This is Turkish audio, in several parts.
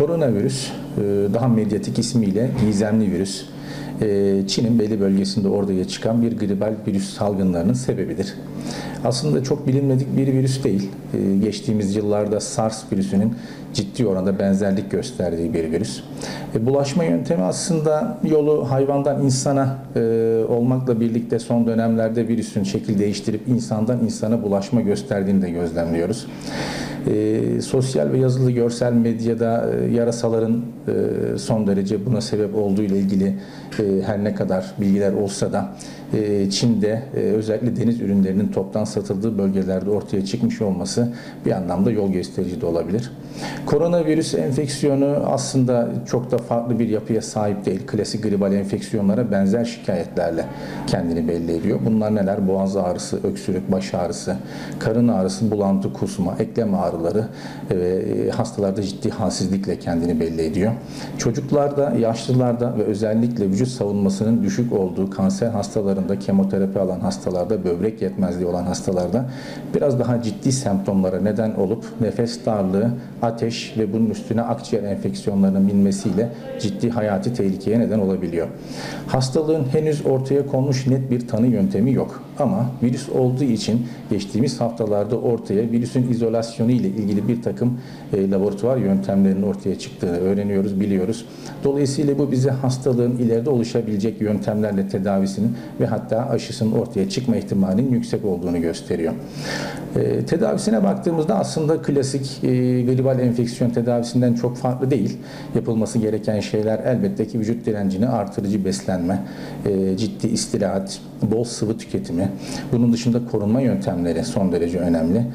Koronavirüs e, daha medyatik ismiyle gizemli virüs. E, Çin'in belli bölgesinde ortaya çıkan bir gribal virüs salgınlarının sebebidir. Aslında çok bilinmedik bir virüs değil. E, Geçtiğimiz yıllarda SARS virüsünün ciddi oranda benzerlik gösterdiği bir virüs. E, Bulaşma yöntemi aslında yolu hayvandan insana e, olmakla birlikte son dönemlerde virüsün şekil değiştirip insandan insana bulaşma gösterdiğini de gözlemliyoruz. E, sosyal ve yazılı görsel medyada e, yarasaların e, son derece buna sebep olduğu ile ilgili e, her ne kadar bilgiler olsa da Çin'de e, özellikle deniz ürünlerinin toptan satıldığı bölgelerde ortaya çıkmış olması bir anlamda yol gösterici de olabilir. Koronavirüs enfeksiyonu aslında çok da farklı bir yapıya sahip değil. Klasik gribal enfeksiyonlara benzer şikayetlerle kendini belli ediyor. Bunlar neler? Boğaz ağrısı, öksürük, baş ağrısı, karın ağrısı, bulantı, kusma, eklem ağrıları ve hastalarda ciddi halsizlikle kendini belli ediyor. Çocuklarda, yaşlılarda ve özellikle vücut savunmasının düşük olduğu kanser hastalarında, kemoterapi alan hastalarda, böbrek yetmezliği olan hastalarda biraz daha ciddi semptomlara neden olup nefes darlığı, ateş ve bunun üstüne akciğer enfeksiyonlarının binmesiyle ciddi hayati tehlikeye neden olabiliyor. Hastalığın henüz ortaya konmuş net bir tanı yöntemi yok. Ama virüs olduğu için geçtiğimiz haftalarda ortaya virüsün izolasyonu ile ilgili bir takım e, laboratuvar yöntemlerinin ortaya çıktığını öğreniyoruz, biliyoruz. Dolayısıyla bu bize hastalığın ileride oluşabilecek yöntemlerle tedavisinin ve hatta aşısının ortaya çıkma ihtimalinin yüksek olduğunu gösteriyor. E, tedavisine baktığımızda aslında klasik e, gribal enfeksiyon tedavisinden çok farklı değil. Yapılması gereken şeyler elbette ki vücut direncini artırıcı beslenme, e, ciddi istirahat, bol sıvı tüketimi, bunun dışında korunma yöntemleri son derece önemli.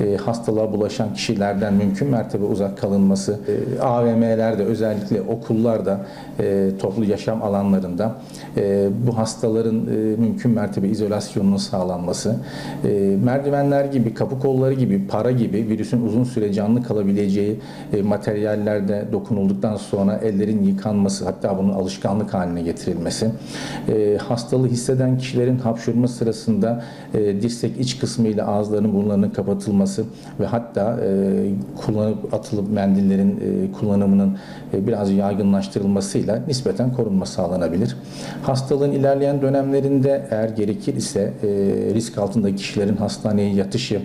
E, hastalığa bulaşan kişilerden mümkün mertebe uzak kalınması, e, AVM'lerde özellikle okullarda, e, toplu yaşam alanlarında e, bu hastaların e, mümkün mertebe izolasyonunun sağlanması, e, merdivenler gibi, kapı kolları gibi, para gibi virüsün uzun süre canlı kalabileceği e, materyallerde dokunulduktan sonra ellerin yıkanması, hatta bunun alışkanlık haline getirilmesi, e, hastalığı hisseden kişilerin hapşurma sırasında e, dirsek iç kısmı ile ağızlarının burunlarının kapatılması ve hatta e, kullanıp atılıp mendillerin e, kullanımının e, biraz yaygınlaştırılmasıyla nispeten korunma sağlanabilir. Hastalığın ilerleyen dönemlerinde eğer gerekir ise e, risk altındaki kişilerin hastaneye yatışı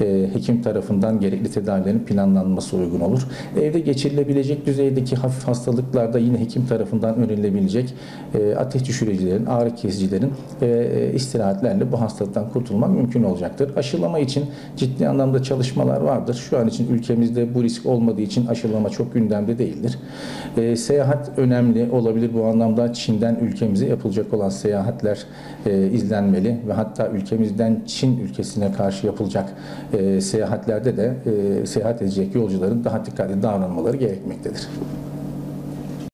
e, hekim tarafından gerekli tedavilerin planlanması uygun olur. Evde geçirilebilecek düzeydeki hafif hastalıklarda yine hekim tarafından önerilebilecek e, ateş düşürücülerin, ağrı kesicilerin ve e, istirahatlerle bu hastalıktan kurtulmak mümkün olacaktır. Aşılama için ciddi anlamda çalışmalar vardır. Şu an için ülkemizde bu risk olmadığı için aşılama çok gündemde değildir. E, seyahat önemli olabilir bu anlamda Çin'den ülkemize yapılacak olan seyahatler e, izlenmeli ve hatta ülkemizden Çin ülkesine karşı yapılacak e, seyahatlerde de e, seyahat edecek yolcuların daha dikkatli davranmaları gerekmektedir.